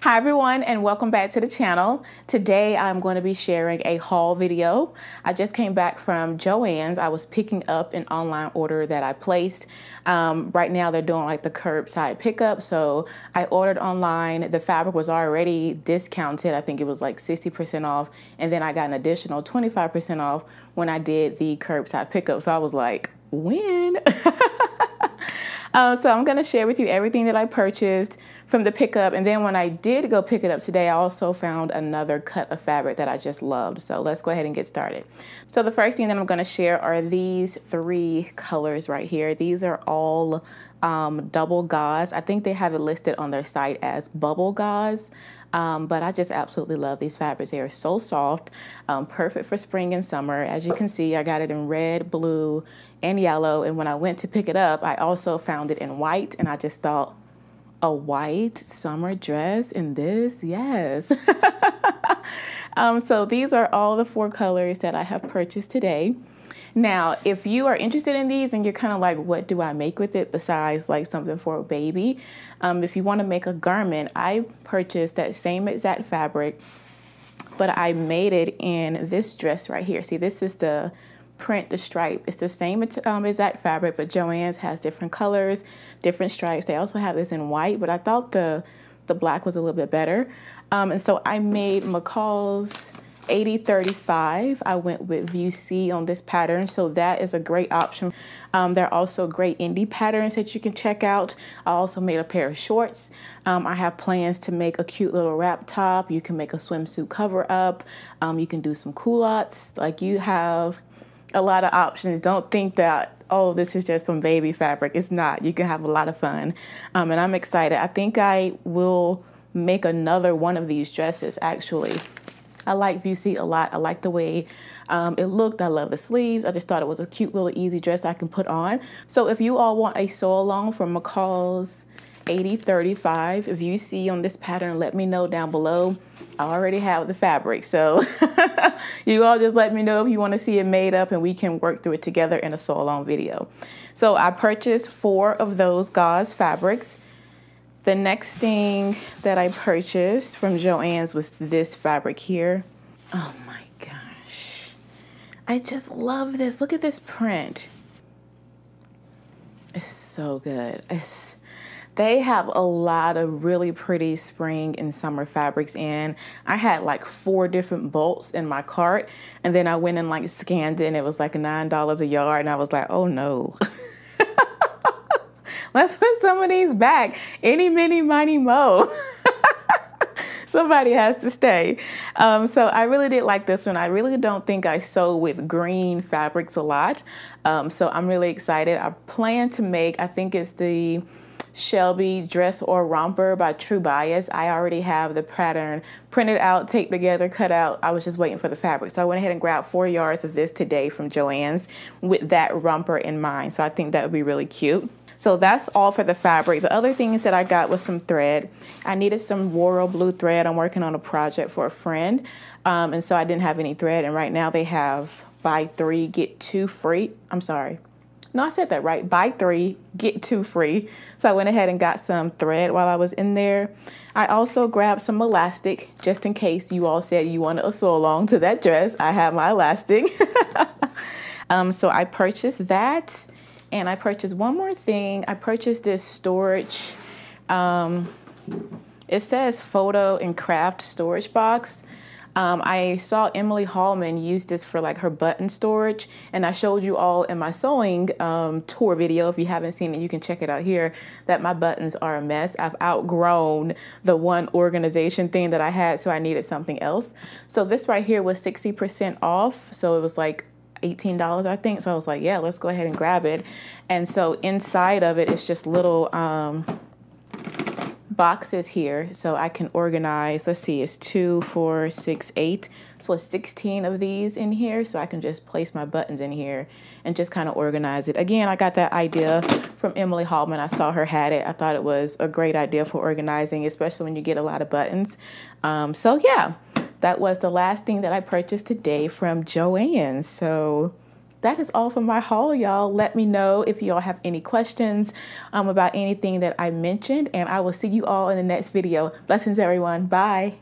Hi everyone and welcome back to the channel. Today I'm going to be sharing a haul video. I just came back from Joann's. I was picking up an online order that I placed. Um, right now they're doing like the curbside pickup so I ordered online. The fabric was already discounted. I think it was like 60% off and then I got an additional 25% off when I did the curbside pickup. So I was like, when? Uh, so I'm going to share with you everything that I purchased from the pickup. And then when I did go pick it up today, I also found another cut of fabric that I just loved. So let's go ahead and get started. So the first thing that I'm going to share are these three colors right here. These are all um, double gauze. I think they have it listed on their site as bubble gauze. Um, but I just absolutely love these fabrics. They are so soft, um, perfect for spring and summer. As you can see, I got it in red, blue, and yellow. And when I went to pick it up, I also found it in white. And I just thought, a white summer dress in this? Yes. um, so these are all the four colors that I have purchased today. Now, if you are interested in these and you're kind of like, what do I make with it besides like something for a baby? Um, if you want to make a garment, I purchased that same exact fabric, but I made it in this dress right here. See, this is the print, the stripe. It's the same um, exact fabric, but Joann's has different colors, different stripes. They also have this in white, but I thought the, the black was a little bit better. Um, and so I made McCall's 8035. I went with View C on this pattern, so that is a great option. Um, there are also great indie patterns that you can check out. I also made a pair of shorts. Um, I have plans to make a cute little wrap top. You can make a swimsuit cover up. Um, you can do some culottes. Like you have a lot of options. Don't think that oh, this is just some baby fabric. It's not. You can have a lot of fun. Um, and I'm excited. I think I will make another one of these dresses actually. I like View a lot. I like the way um, it looked. I love the sleeves. I just thought it was a cute little easy dress I can put on. So if you all want a sew along from McCall's 8035, if you see on this pattern, let me know down below. I already have the fabric, so you all just let me know if you want to see it made up and we can work through it together in a sew along video. So I purchased four of those gauze fabrics. The next thing that I purchased from Joann's was this fabric here. Oh my gosh. I just love this. Look at this print. It's so good. It's they have a lot of really pretty spring and summer fabrics in. I had like four different bolts in my cart and then I went and like scanned it and it was like $9 a yard and I was like, oh no. Let's put some of these back. Any, mini, miny, mo. Somebody has to stay. Um, so I really did like this one. I really don't think I sew with green fabrics a lot. Um, so I'm really excited. I plan to make, I think it's the Shelby Dress or Romper by True Bias. I already have the pattern printed out, taped together, cut out. I was just waiting for the fabric. So I went ahead and grabbed four yards of this today from Joann's with that romper in mind. So I think that would be really cute. So that's all for the fabric. The other things that I got was some thread. I needed some Waro blue thread. I'm working on a project for a friend. Um, and so I didn't have any thread. And right now they have buy three, get two free. I'm sorry. No, I said that right. Buy three, get two free. So I went ahead and got some thread while I was in there. I also grabbed some elastic just in case you all said you wanted a sew along to that dress. I have my elastic. um, so I purchased that. And I purchased one more thing. I purchased this storage. Um, it says photo and craft storage box. Um, I saw Emily Hallman use this for like her button storage, and I showed you all in my sewing um, tour video. If you haven't seen it, you can check it out here. That my buttons are a mess. I've outgrown the one organization thing that I had, so I needed something else. So this right here was 60% off, so it was like $18 I think. So I was like yeah let's go ahead and grab it. And so inside of it it's just little um, boxes here. So I can organize let's see it's two four six eight. So it's 16 of these in here. So I can just place my buttons in here and just kind of organize it. Again I got that idea from Emily Hallman. I saw her had it. I thought it was a great idea for organizing especially when you get a lot of buttons. Um, so yeah that was the last thing that I purchased today from Joann. So that is all for my haul, y'all. Let me know if y'all have any questions um, about anything that I mentioned, and I will see you all in the next video. Blessings, everyone. Bye.